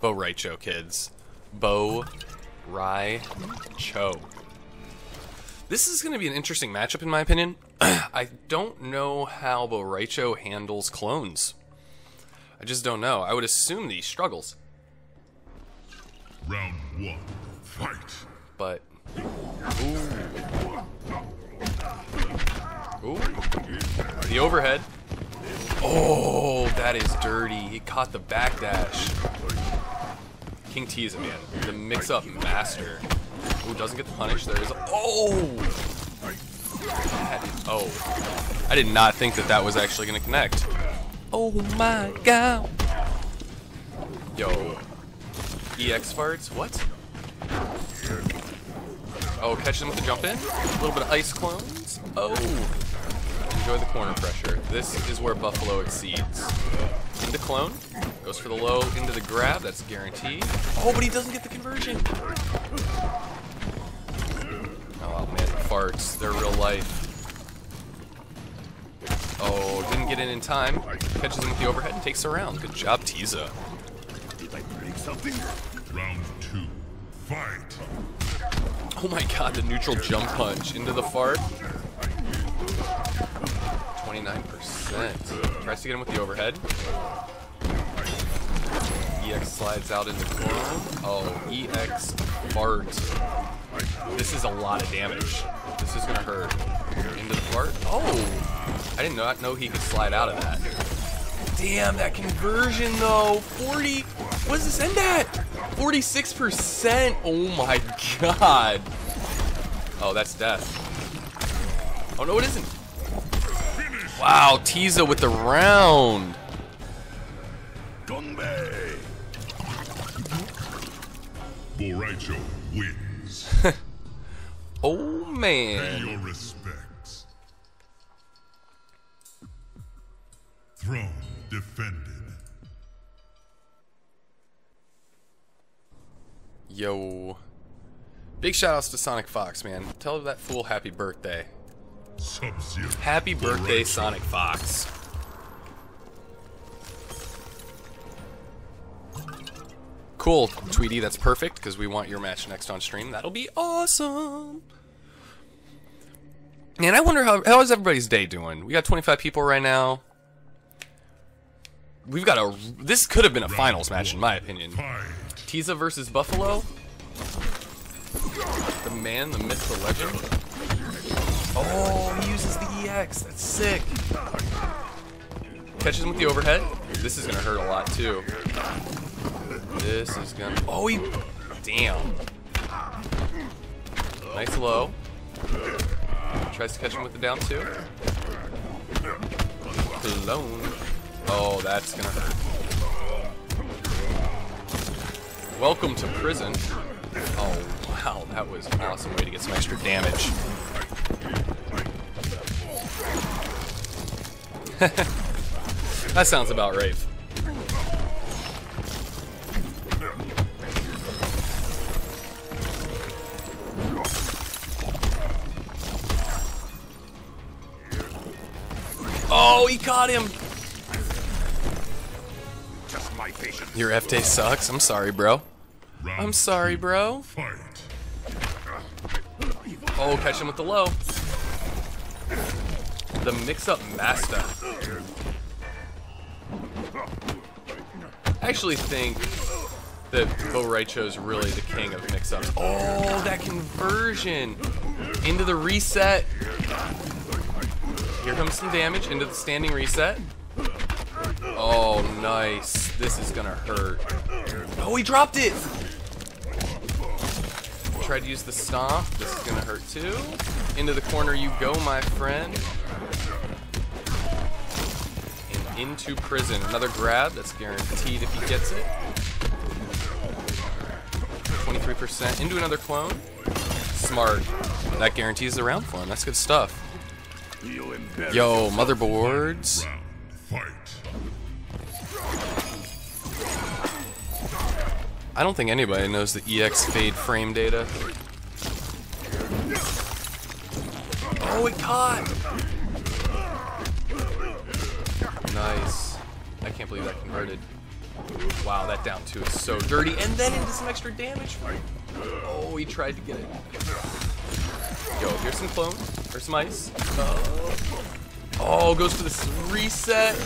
Bo Raicho, kids. Bo Rai Cho. This is going to be an interesting matchup, in my opinion. I don't know how Bo Raicho handles clones. I just don't know. I would assume that he struggles, Round one, fight. but. Ooh. Ooh. The overhead. Oh, that is dirty. He caught the backdash. King T is a man. The mix-up master. Who doesn't get the punish. There is a... Oh! Oh. I did not think that that was actually going to connect. Oh my god. Yo. EX farts? What? Oh, catch them with the jump in. A little bit of ice clones. Oh. Enjoy the corner pressure. This is where Buffalo exceeds. Into clone. Goes for the low, into the grab. That's guaranteed. Oh, but he doesn't get the conversion. Oh, man. Farts. They're real life. Oh, didn't get in in time. Catches him with the overhead and takes the round. Good job, Tiza. Round two, fight. Oh my god, the neutral jump punch into the fart. 29%. Tries to get him with the overhead. EX slides out into clone. Oh, EX fart. This is a lot of damage. This is gonna hurt. Into the fart. Oh! I did not know he could slide out of that. Damn, that conversion though. 40. What does this end at? 46%. Oh my god. Oh, that's death. Oh no, it isn't. Wow, Tiza with the round. Boraicho wins. Oh man. Pay your respects. Throne defended. Yo. Big shout outs to Sonic Fox, man. Tell that fool happy birthday. Happy birthday, Sonic Fox. Cool, Tweety, that's perfect, because we want your match next on stream. That'll be awesome. Man, I wonder how how is everybody's day doing? We got 25 people right now. We've got a this could have been a finals match in my opinion. Tiza versus Buffalo. The man, the myth, the legend. Oh, he uses the EX. That's sick. Catches him with the overhead. This is gonna hurt a lot too. This is gonna. Oh, he. Damn. Nice low. Tries to catch him with the down two. Clone. Oh, that's gonna hurt. Welcome to prison. Oh, wow, that was an awesome way to get some extra damage. that sounds about right. Oh, he caught him! Just my patience. Your F day sucks. I'm sorry, bro. I'm sorry, bro. Oh, catch him with the low. The mix-up master. I actually think that Bo Raicho is really the king of mix-ups. Oh, that conversion into the reset. Here comes some damage into the standing reset. Oh, nice. This is gonna hurt. Oh, he dropped it. Tried to use the stomp. This is gonna hurt too. Into the corner you go, my friend. Into prison. Another grab. That's guaranteed if he gets it. 23%. Into another clone. Smart. That guarantees the round him. That's good stuff. Yo, motherboards. I don't think anybody knows the EX fade frame data. Oh, it caught! Nice. I can't believe that converted. Wow, that down two is so dirty. And then into some extra damage. Oh, he tried to get it. Yo, here's some clone. Here's some ice. Oh, oh goes for this reset.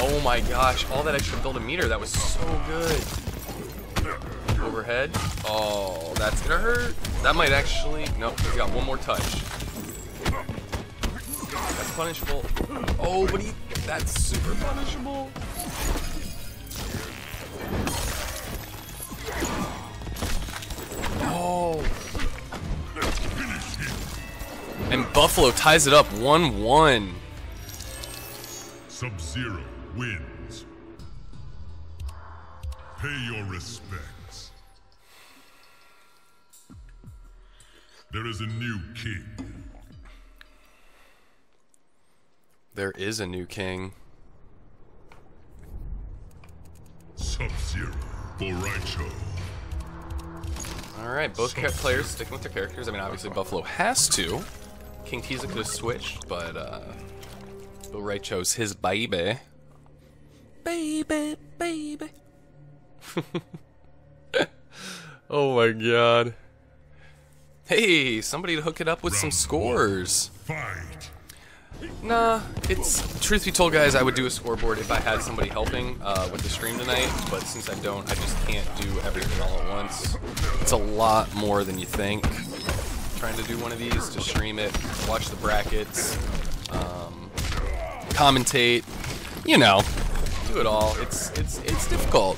Oh my gosh, all that extra build a meter, that was so good. Overhead. Oh, that's gonna hurt. That might actually, nope, he's got one more touch. That's punishable. Oh, but he, that's super punishable. Oh. And Buffalo ties it up 1-1. Sub-Zero wins. Pay your respects. There is a new king. There is a new king. Sub-Zero for Alright, both ca- players sticking with their characters. I mean, obviously Buffalo has to. King Tiza could have switched, but uh, Bill Wright chose his baby. Baby, baby. oh my god. Hey, somebody to hook it up with some Round scores. Fight. Nah, it's truth be told, guys. I would do a scoreboard if I had somebody helping uh, with the stream tonight, but since I don't, I just can't do everything all at once. It's a lot more than you think. Trying to do one of these to stream it, watch the brackets, um, commentate, you know, do it all. It's it's it's difficult.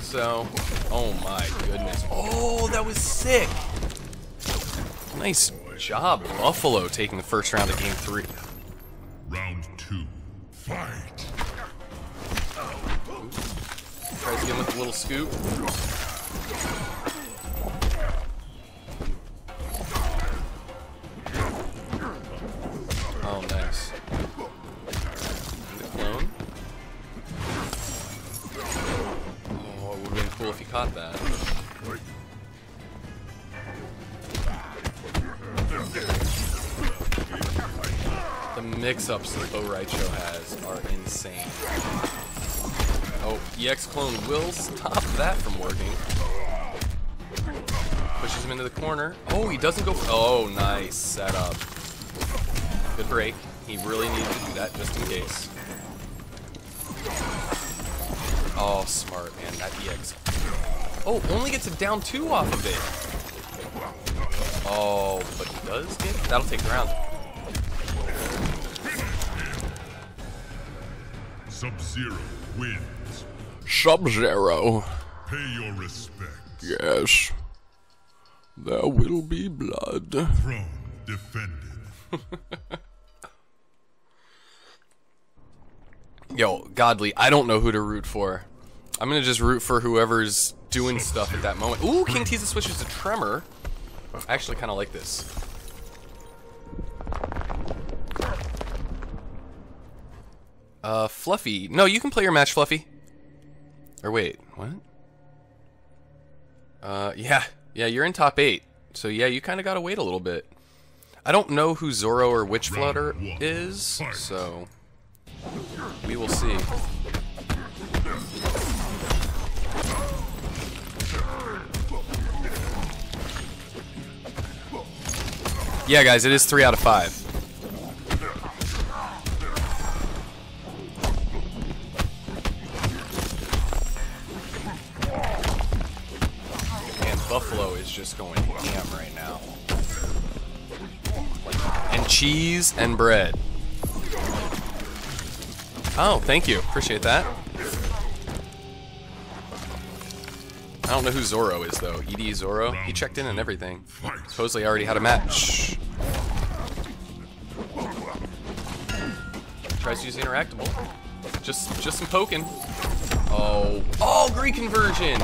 So, oh my goodness. Oh, that was sick. Nice job, Buffalo, taking the first round of game three. Round two. Fight. Tries again with a little scoop. Oh, nice. The clone. Oh, it would have been cool if he caught that. Mix-ups that Bo Raicho has are insane. Oh, EX clone will stop that from working. Pushes him into the corner. Oh, he doesn't go. Oh, nice setup. Good break. He really needed to do that just in case. Oh, smart, man. That EX. Oh, only gets a down two off of it. Oh, but he does get. That'll take the round. Sub-Zero wins. Sub-Zero. Pay your respects. Yes. There will be blood. Throne defended. Yo, Godly, I don't know who to root for. I'm gonna just root for whoever's doing stuff at that moment. Ooh, King Tiza switches to Tremor. I actually kind of like this. Uh, Fluffy. No, you can play your match, Fluffy. Or wait, what? Uh, yeah. Yeah, you're in top eight. So yeah, you kind of got to wait a little bit. I don't know who Zoro or Witch Flutter is, so we will see. Yeah, guys, it is 3 out of 5. Cheese and bread. Oh, thank you. Appreciate that. I don't know who Zoro is, though. ED Zoro? He checked in and everything. Supposedly already had a match. Tries to use interactable. Just just some poking. Oh. Oh, Greek conversion!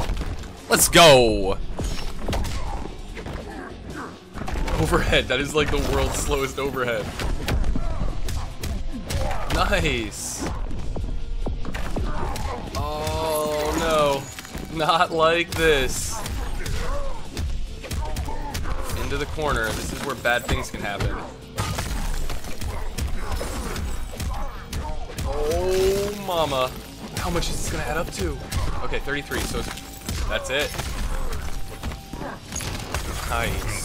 Let's go! Overhead. That is like the world's slowest overhead. Nice. Oh, no. Not like this. Into the corner. This is where bad things can happen. Oh mama. How much is this gonna add up to? Okay, 33, so that's it. Nice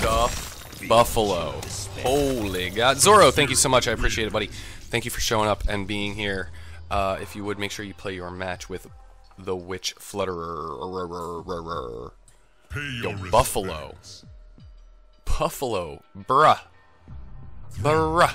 stuff. Buffalo. Holy God. Zoro, thank you so much. I appreciate it, buddy. Thank you for showing up and being here. Uh, if you would, make sure you play your match with the Witch Flutterer. Yo, Buffalo. Buffalo. Bruh. Bruh.